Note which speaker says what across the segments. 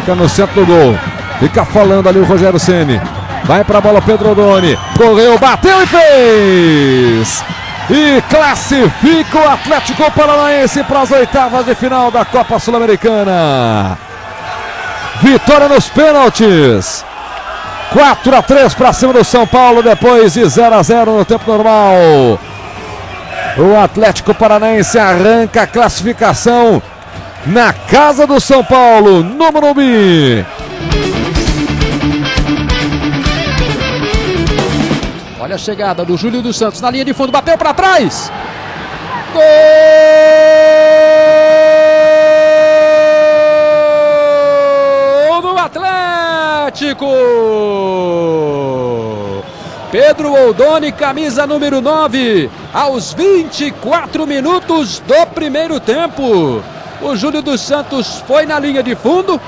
Speaker 1: Fica no centro do gol. Fica falando ali o Rogério Ceni. Vai para a bola Pedro Doni. Correu, bateu e fez. E classifica o Atlético Paranaense para as oitavas de final da Copa Sul-Americana. Vitória nos pênaltis. 4 a 3 para cima do São Paulo, depois de 0 a 0 no tempo normal. O Atlético Paranaense arranca a classificação na casa do São Paulo, no Morumbi.
Speaker 2: Olha a chegada do Júlio dos Santos na linha de fundo, bateu para trás. Gol do Atlético! Pedro Oldoni, camisa número 9, aos 24 minutos do primeiro tempo. O Júlio dos Santos foi na linha de fundo,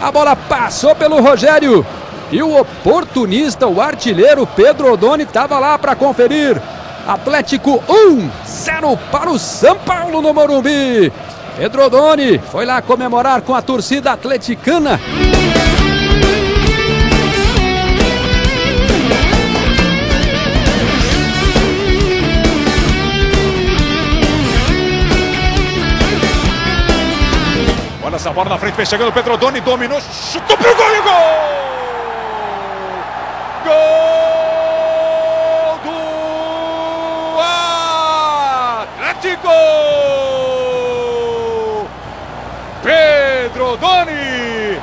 Speaker 2: a bola passou pelo Rogério e o oportunista, o artilheiro Pedro Odoni, estava lá para conferir. Atlético 1, 0 para o São Paulo no Morumbi. Pedro Odoni foi lá comemorar com a torcida atleticana.
Speaker 3: Essa bola na frente, vem chegando o Pedro Doni, dominou, chutou pro gol e gol! Gol do Atlético! Pedro Doni!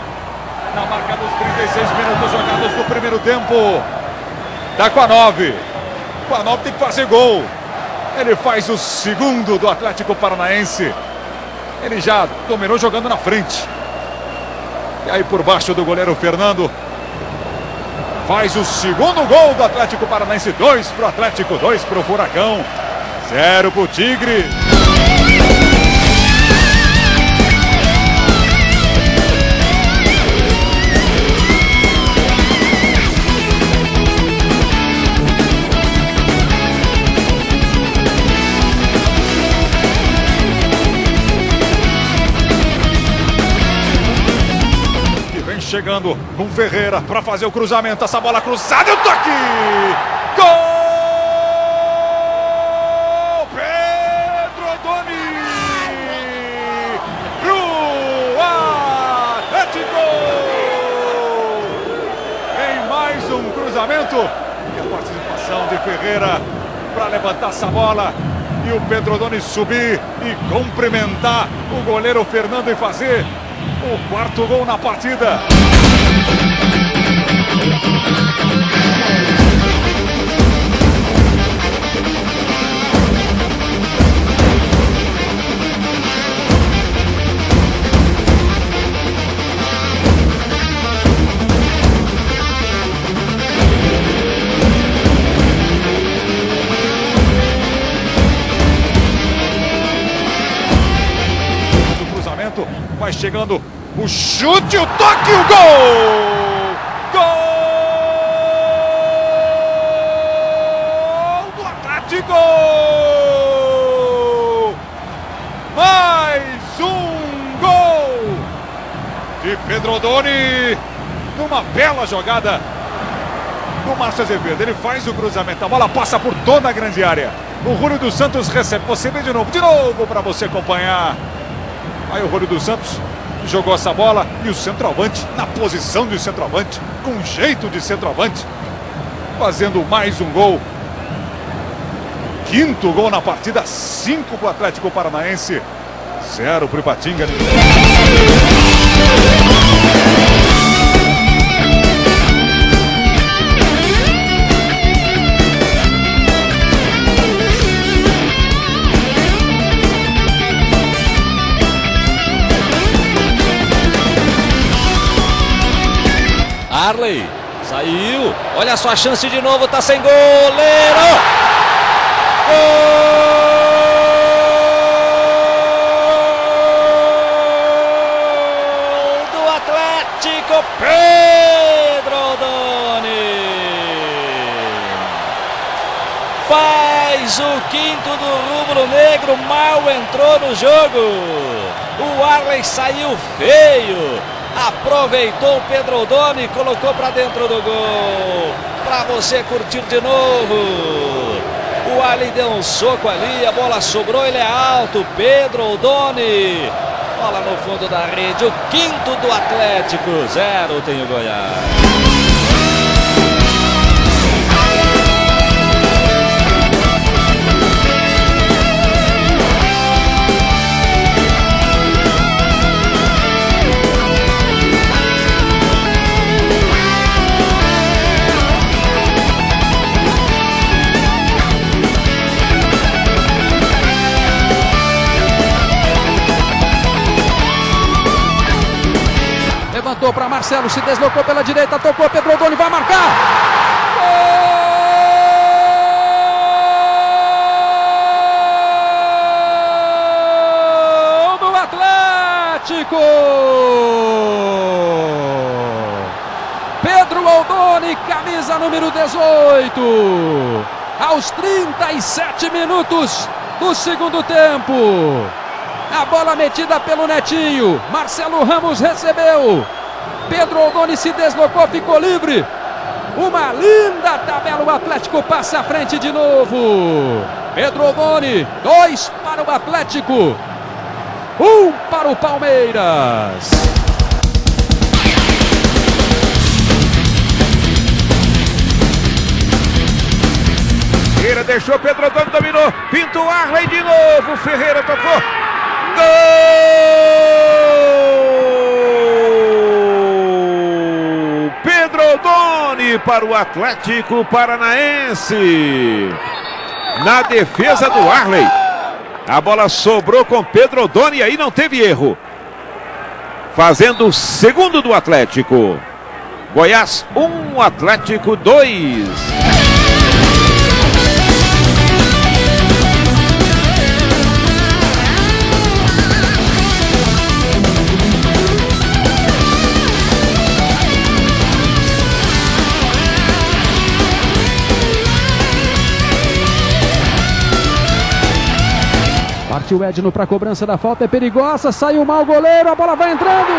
Speaker 3: Na marca dos 36 minutos jogados no primeiro tempo. Tá com a 9. Com a 9 tem que fazer gol. Ele faz o segundo do Atlético Paranaense. Ele já dominou jogando na frente. E aí por baixo do goleiro Fernando. Faz o segundo gol do Atlético Paranaense. Dois para o Atlético, dois para o Furacão. Zero para o Tigre. Chegando com Ferreira para fazer o cruzamento. Essa bola cruzada, eu tô aqui! Gol! Pedro Doni! Pro Atlético! Em mais um cruzamento. E a participação de Ferreira para levantar essa bola. E o Pedro Doni subir e cumprimentar o goleiro Fernando e fazer o quarto gol na partida. Chegando o chute, o toque, o gol! Gol do Atlético! Mais um gol de Pedro Doni numa bela jogada do Márcio Azevedo. Ele faz o cruzamento, a bola passa por toda a grande área. O Rúlio dos Santos recebe. Você vê de novo, de novo para você acompanhar. Aí o Rúlio dos Santos jogou essa bola e o centroavante na posição de centroavante, com jeito de centroavante, fazendo mais um gol. Quinto gol na partida, cinco para o Atlético Paranaense, zero para o Ipatinga.
Speaker 4: Arley saiu. Olha só a chance de novo, tá sem goleiro. Gol do Atlético Pedro Doni. Faz o quinto do rubro negro, mal entrou no jogo. O Arley saiu feio Aproveitou o Pedro Odoni, colocou para dentro do gol. Para você curtir de novo. O Ali deu um soco ali, a bola sobrou, ele é alto. Pedro Odoni. Bola no fundo da rede, o quinto do Atlético. Zero tem o Goiás.
Speaker 2: Para Marcelo, se deslocou pela direita, tocou Pedro Odoni, vai marcar! Gol Atlético! Pedro Aldoni, camisa número 18. Aos 37 minutos do segundo tempo. A bola metida pelo Netinho. Marcelo Ramos recebeu. Pedro Odoni se deslocou, ficou livre. Uma linda tabela, o Atlético passa à frente de novo. Pedro Odoni, dois para o Atlético, um para o Palmeiras.
Speaker 5: Ferreira deixou, Pedro Odoni dominou, Pinto Arley de novo, Ferreira tocou. Gol! Para o Atlético Paranaense. Na defesa do Arley. A bola sobrou com Pedro Odoni e aí não teve erro. Fazendo o segundo do Atlético. Goiás 1, um, Atlético 2.
Speaker 2: Partiu Edno para a cobrança da falta, é perigosa, saiu mal o goleiro, a bola vai entrando.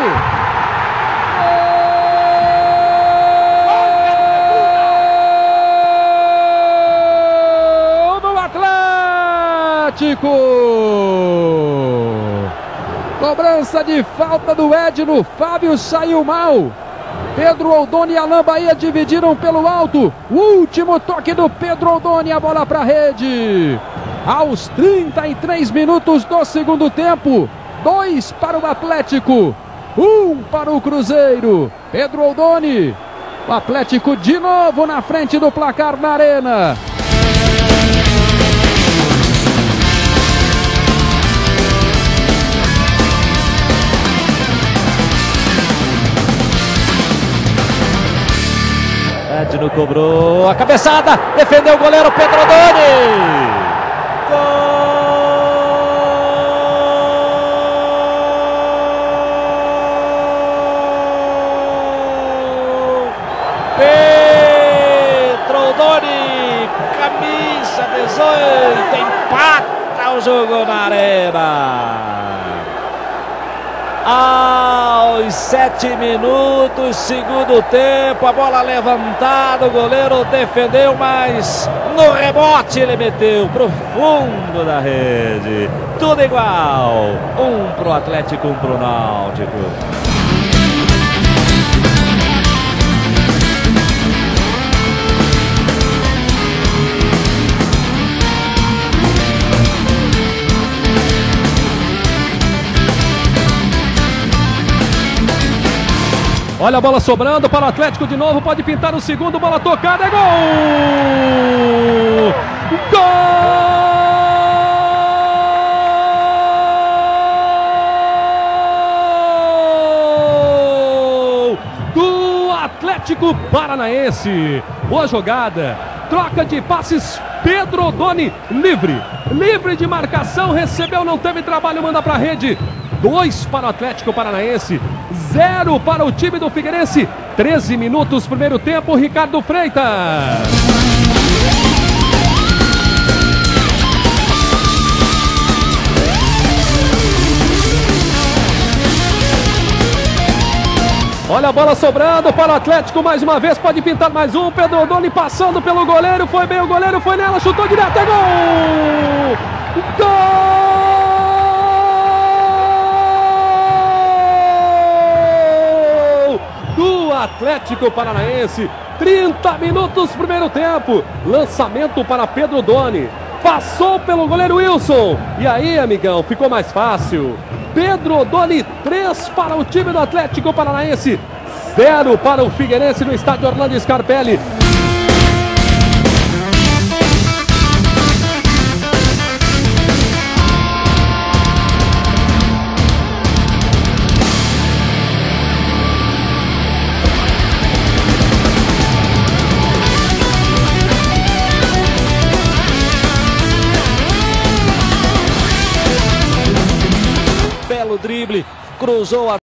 Speaker 2: Atlético! Cobrança de falta do Edno, Fábio saiu mal. Pedro Oldoni e Alain Bahia dividiram pelo alto. O último toque do Pedro Oldoni, a bola para a rede aos 33 minutos do segundo tempo. Dois para o Atlético, um para o Cruzeiro. Pedro Oldoni. O Atlético de novo na frente do placar na Arena. Edno cobrou a cabeçada, defendeu o goleiro Pedro Odoni. Petrodoni, camisa 18, empata o jogo na arena. Aos sete minutos, segundo tempo, a bola levantada, o goleiro defendeu, mas no rebote ele meteu pro fundo da rede. Tudo igual. Um pro Atlético, um pro Náutico. Olha a bola sobrando para o Atlético de novo. Pode pintar o segundo. Bola tocada. É gol! Gol! Do Atlético Paranaense. Boa jogada. Troca de passes. Pedro Odoni livre. Livre de marcação. Recebeu, não teve trabalho. Manda para a rede. Dois para o Atlético Paranaense. 0 para o time do Figueirense. 13 minutos, primeiro tempo, Ricardo Freitas.
Speaker 6: Olha a bola sobrando para o Atlético mais uma vez. Pode pintar mais um. Pedro Odoni passando pelo goleiro. Foi bem o goleiro, foi nela, chutou direto. É gol! Gol! Atlético Paranaense. 30 minutos primeiro tempo. Lançamento para Pedro Doni. Passou pelo goleiro Wilson. E aí, amigão, ficou mais fácil. Pedro Odoni, 3 para o time do Atlético Paranaense, 0 para o Figueirense no estádio Orlando Scarpelli. Cruzou a